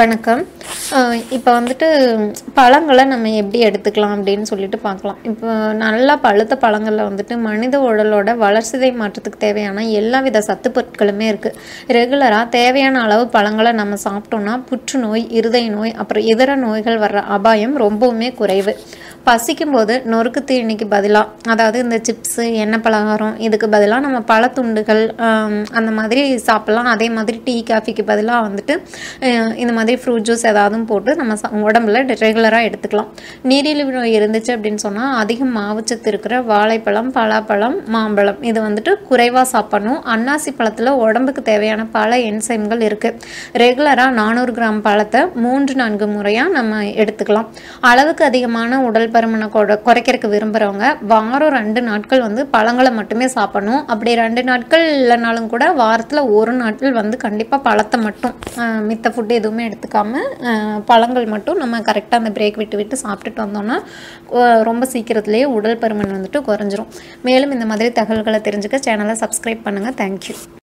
வணக்கம். இப்போ வந்துட்டு பழங்களை நம்ம எப்படி எடுத்துக்கலாம் அப்படின்னு சொல்லிட்டு பார்க்கலாம். இப்போ நல்லா பழுத்த பழங்களில் வந்துட்டு மனித உடலோட வளர்ச்சிதை மாற்றத்துக்கு தேவையான எல்லா வித சத்து பொருட்களுமே இருக்குது ரெகுலராக தேவையான அளவு பழங்களை நம்ம சாப்பிட்டோம்னா புற்றுநோய் இருதய நோய் அப்புறம் இதர நோய்கள் வர்ற அபாயம் ரொம்பவுமே குறைவு. பசிக்கும் போது நொறுக்கு தீனிக்கு பதிலாக அதாவது இந்த சிப்ஸு எண்ணெய் பலகாரம் இதுக்கு பதிலாக நம்ம பழத்துண்டுகள் அந்த மாதிரி சாப்பிட்லாம். அதே மாதிரி டீ காஃபிக்கு பதிலாக வந்துட்டு இந்த மாதிரி ஃப்ரூட் ஜூஸ் ஏதாவது போட்டு நம்ம ச- உடம்புல ரெகுலராக எடுத்துக்கலாம். நீரிழிவு நோய் இருந்துச்சு அப்படின்னு சொன்னால் அதிக மாவுச்சத்து இருக்கிற வாழைப்பழம் பலாப்பழம் மாம்பழம். இது வந்துட்டு குறைவாக சாப்பிடணும். அன்னாசி பழத்தில் உடம்புக்கு தேவையான பல என்சைம்கள் இருக்குது ரெகுலராக நானூறு கிராம் பழத்தை மூன்று நான்கு முறையாக நம்ம எடுத்துக்கலாம். அளவுக்கு அதிகமான உடல் பருமனை கொட குறைக்கிறதுக்கு விரும்புகிறவங்க வாரம் ரெண்டு நாட்கள் வந்து பழங்களை மட்டுமே சாப்பிடணும். அப்படி ரெண்டு நாட்கள் இல்லைனாலும் கூட வாரத்தில் ஒரு நாட்கள் வந்து கண்டிப்பாக பழத்தை மட்டும் மித்த ஃபுட்டு எதுவுமே எடுத்துக்காம பழங்கள் மட்டும் நம்ம கரெக்டாக அந்த பிரேக் விட்டு விட்டு சாப்பிட்டுட்டு வந்தோம்னா ரொம்ப சீக்கிரத்துலேயே உடல் பருமன் வந்துட்டு குறைஞ்சிரும். மேலும் இந்த மாதிரி தகவல்களை தெரிஞ்சுக்க சேனலை சப்ஸ்கிரைப் பண்ணுங்கள் தேங்க்யூ